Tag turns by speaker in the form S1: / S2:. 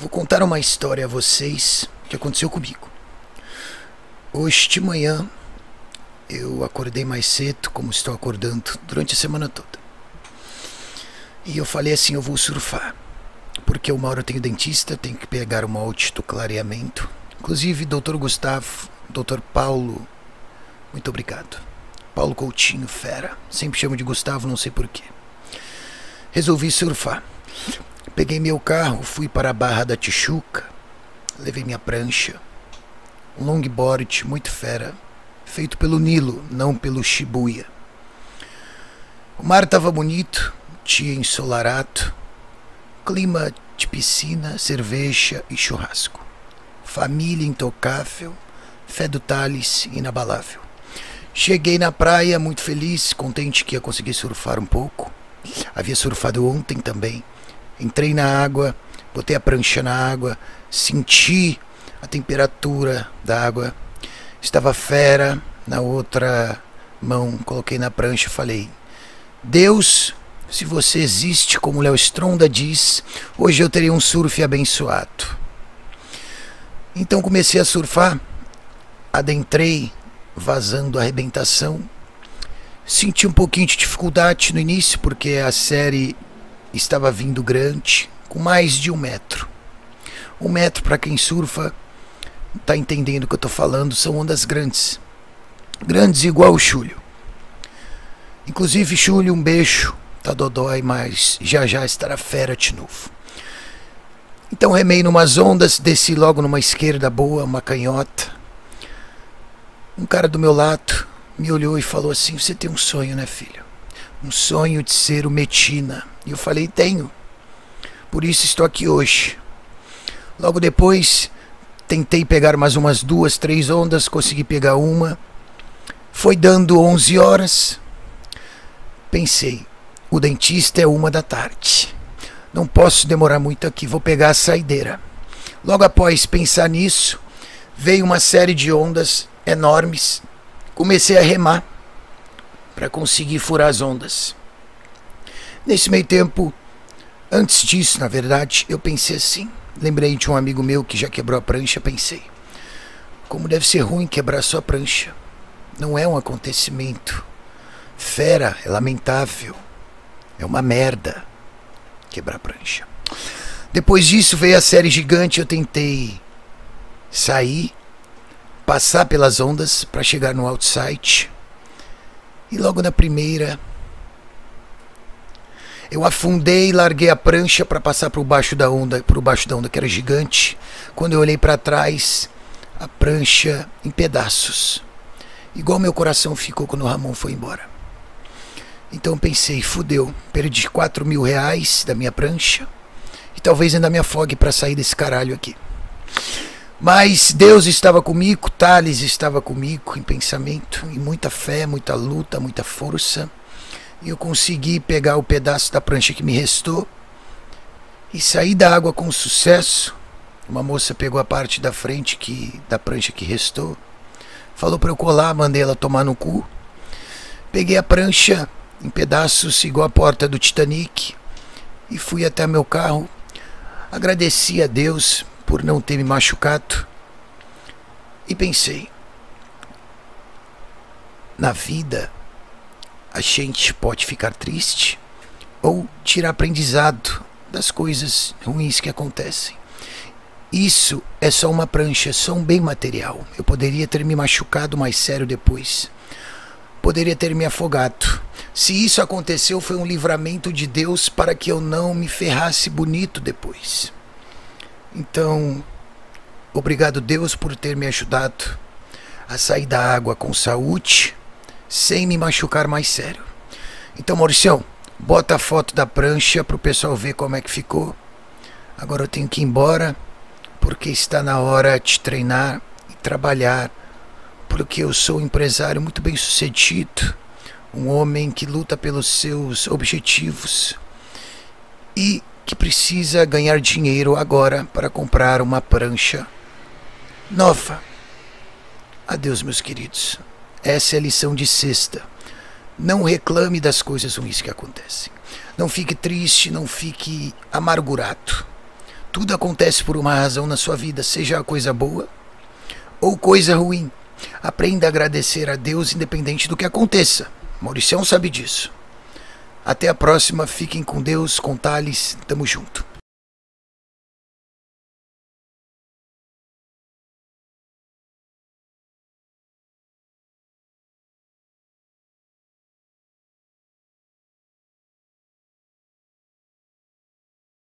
S1: Vou contar uma história a vocês que aconteceu comigo. Hoje de manhã eu acordei mais cedo, como estou acordando durante a semana toda. E eu falei assim: eu vou surfar. Porque uma hora eu tenho dentista, tenho que pegar o molde do clareamento. Inclusive, doutor Gustavo, doutor Paulo, muito obrigado. Paulo Coutinho, fera. Sempre chamo de Gustavo, não sei porquê. Resolvi surfar. Peguei meu carro, fui para a Barra da Tijuca, levei minha prancha, um longboard muito fera, feito pelo Nilo, não pelo Shibuya. O mar estava bonito, dia ensolarado, clima de piscina, cerveja e churrasco. Família intocável, fé do Thales inabalável. Cheguei na praia muito feliz, contente que ia conseguir surfar um pouco. Havia surfado ontem também. Entrei na água, botei a prancha na água, senti a temperatura da água. Estava fera, na outra mão coloquei na prancha e falei: Deus, se você existe, como Léo Stronda diz, hoje eu teria um surf abençoado. Então comecei a surfar, adentrei, vazando a arrebentação. Senti um pouquinho de dificuldade no início, porque a série estava vindo grande, com mais de um metro. Um metro, para quem surfa, está entendendo o que eu estou falando, são ondas grandes. Grandes igual o Chulho. Inclusive, Chulho, um beijo. Tá dodói, mas já já estará fera de novo. Então remei numas ondas, desci logo numa esquerda boa, uma canhota. Um cara do meu lado me olhou e falou assim: Você tem um sonho, né, filho? Um sonho de ser o Metina. E eu falei: Tenho. Por isso estou aqui hoje. Logo depois, tentei pegar mais umas duas, três ondas, consegui pegar uma. Foi dando 11 horas. Pensei: O dentista é uma da tarde. Não posso demorar muito aqui, vou pegar a saideira. Logo após pensar nisso, veio uma série de ondas enormes. Comecei a remar para conseguir furar as ondas. Nesse meio tempo, antes disso, na verdade, eu pensei assim. Lembrei de um amigo meu que já quebrou a prancha, pensei. Como deve ser ruim quebrar sua prancha. Não é um acontecimento. Fera, é lamentável. É uma merda quebrar prancha. Depois disso veio a série gigante, eu tentei sair, passar pelas ondas para chegar no outside. E logo na primeira eu afundei e larguei a prancha para passar por baixo da onda, por baixo da onda que era gigante. Quando eu olhei para trás, a prancha em pedaços. Igual meu coração ficou quando o Ramon foi embora. Então pensei, fudeu, perdi 4 mil reais da minha prancha e talvez ainda me afogue para sair desse caralho aqui. Mas Deus estava comigo, Thales estava comigo em pensamento, e muita fé, muita luta, muita força e eu consegui pegar o pedaço da prancha que me restou e sair da água com sucesso. Uma moça pegou a parte da frente que da prancha que restou, falou para eu colar, mandei ela tomar no cu. Peguei a prancha em pedaços igual a porta do Titanic e fui até meu carro. Agradeci a Deus por não ter me machucado e pensei: na vida a gente pode ficar triste ou tirar aprendizado das coisas ruins que acontecem. Isso é só uma prancha, é só um bem material. Eu poderia ter me machucado mais sério depois. Poderia ter me afogado. Se isso aconteceu, foi um livramento de Deus para que eu não me ferrasse bonito depois. Então, obrigado, Deus, por ter me ajudado a sair da água com saúde sem me machucar mais sério. Então, Mauricião, bota a foto da prancha para o pessoal ver como é que ficou. Agora eu tenho que ir embora porque está na hora de treinar e trabalhar, porque eu sou um empresário muito bem sucedido, um homem que luta pelos seus objetivos e que precisa ganhar dinheiro agora para comprar uma prancha nova. Adeus, meus queridos. Essa é a lição de sexta. Não reclame das coisas ruins que acontecem. Não fique triste, não fique amargurado. Tudo acontece por uma razão na sua vida, seja a coisa boa ou coisa ruim. Aprenda a agradecer a Deus independente do que aconteça. Mauricião sabe disso. Até a próxima, fiquem com Deus, com Thales, tamo junto.